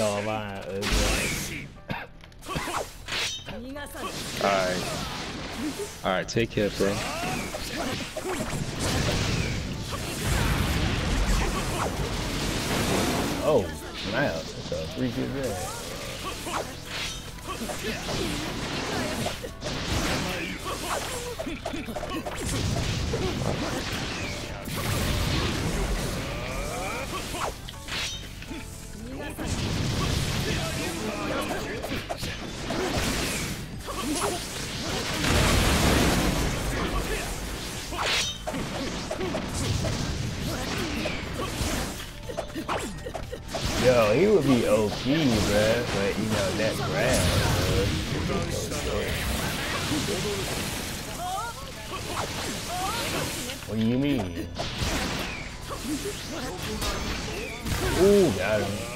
all mine. Alright. Alright, take care, bro. Oh, snap. That's a freaky bag. Yo, he would be OP, bruh, but you know, that grab, bruh. What do you mean? Ooh, got him.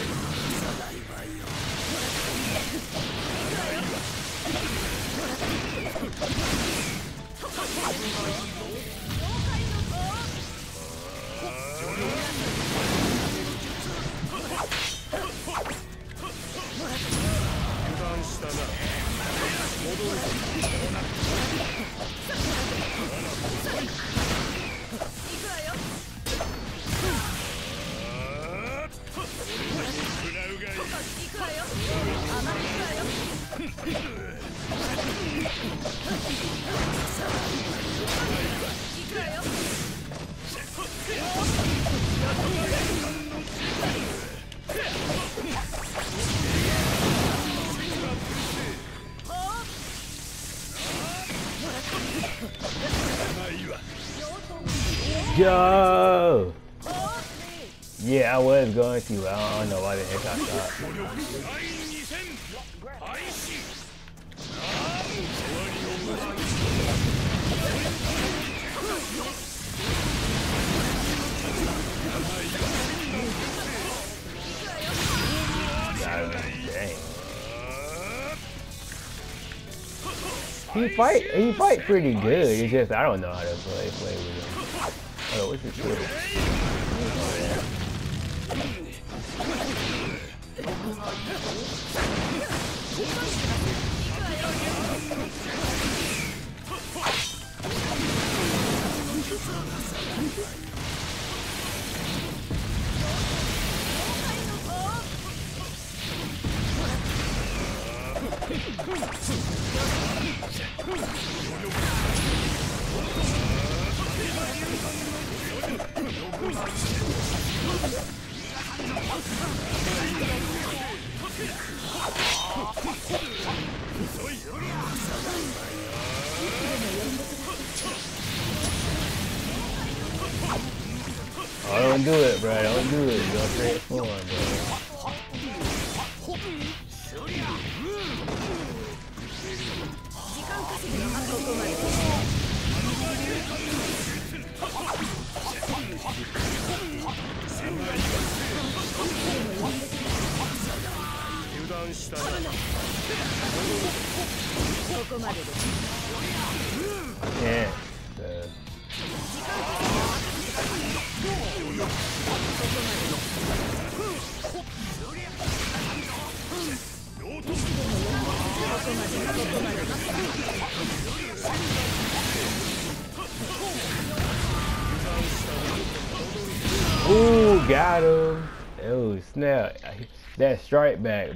Oh, くわよ甘くわよいくわよいや。Yeah, I was going to, I don't know why the heck I stopped. He fight, he fight pretty good. It's just I don't know how to play play with him. Oh, what's his Twitter? Oh, don't do it, bro. I don't do it. Gonna transform, bro. I. Uh, Ooh, got him. Oh, snap. That strike back.